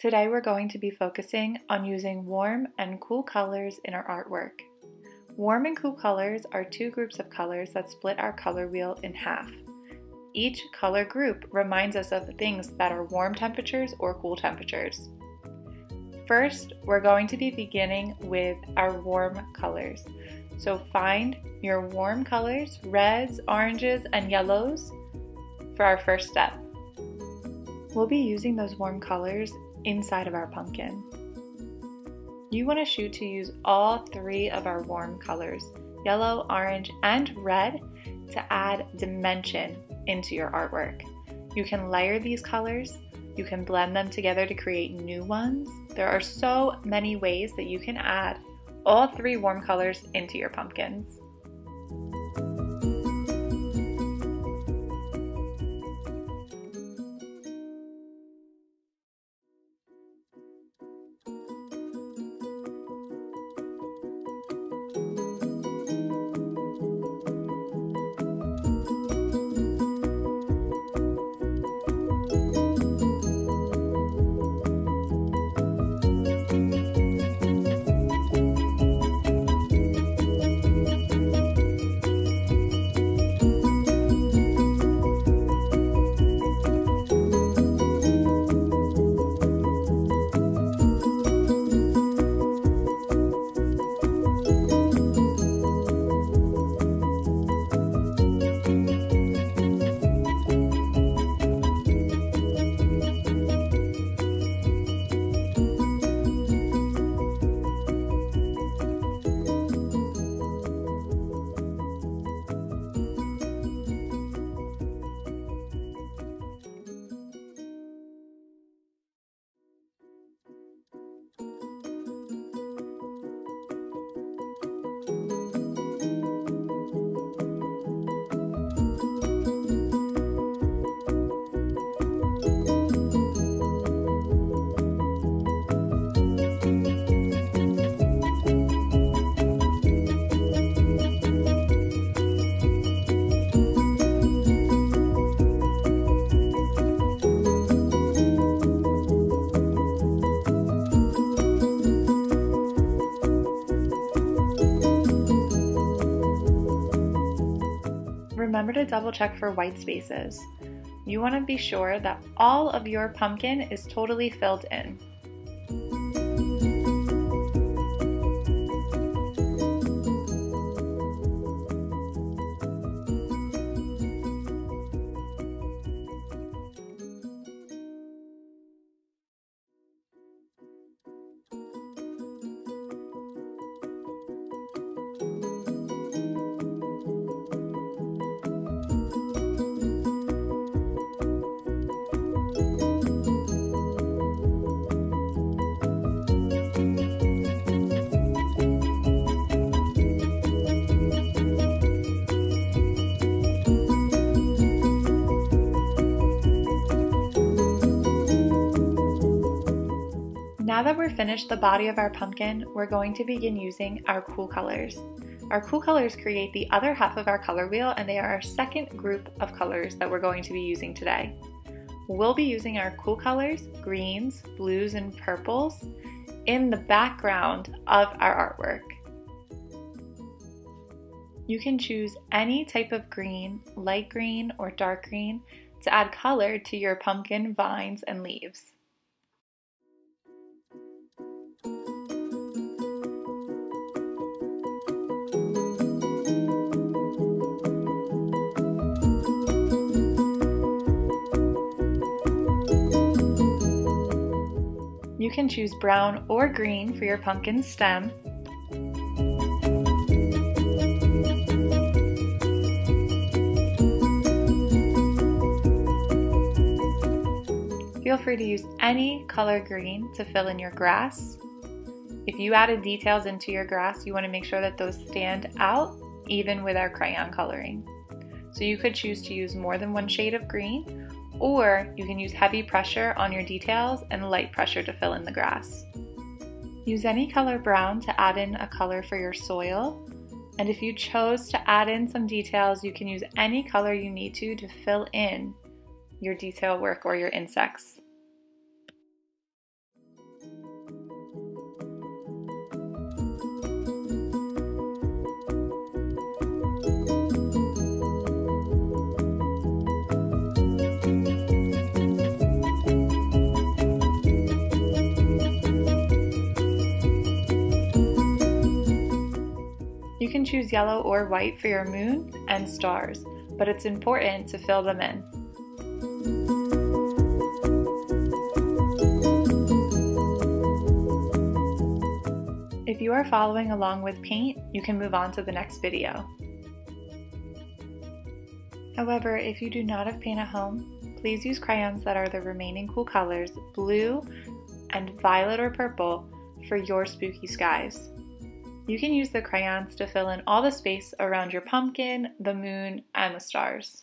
Today we're going to be focusing on using warm and cool colors in our artwork. Warm and cool colors are two groups of colors that split our color wheel in half. Each color group reminds us of things that are warm temperatures or cool temperatures. First, we're going to be beginning with our warm colors. So find your warm colors, reds, oranges, and yellows for our first step. We'll be using those warm colors inside of our pumpkin. You want to shoot to use all three of our warm colors, yellow, orange, and red, to add dimension into your artwork. You can layer these colors, you can blend them together to create new ones. There are so many ways that you can add all three warm colors into your pumpkins. Remember to double check for white spaces. You want to be sure that all of your pumpkin is totally filled in. Now that we're finished the body of our pumpkin, we're going to begin using our cool colors. Our cool colors create the other half of our color wheel and they are our second group of colors that we're going to be using today. We'll be using our cool colors, greens, blues, and purples in the background of our artwork. You can choose any type of green, light green or dark green, to add color to your pumpkin vines and leaves. You can choose brown or green for your pumpkin stem. Feel free to use any color green to fill in your grass. If you added details into your grass, you want to make sure that those stand out even with our crayon coloring. So you could choose to use more than one shade of green or you can use heavy pressure on your details and light pressure to fill in the grass. Use any color brown to add in a color for your soil. And if you chose to add in some details, you can use any color you need to to fill in your detail work or your insects. Choose yellow or white for your moon and stars, but it's important to fill them in. If you are following along with paint, you can move on to the next video. However, if you do not have paint at home, please use crayons that are the remaining cool colors, blue and violet or purple, for your spooky skies. You can use the crayons to fill in all the space around your pumpkin, the moon, and the stars.